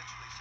eventually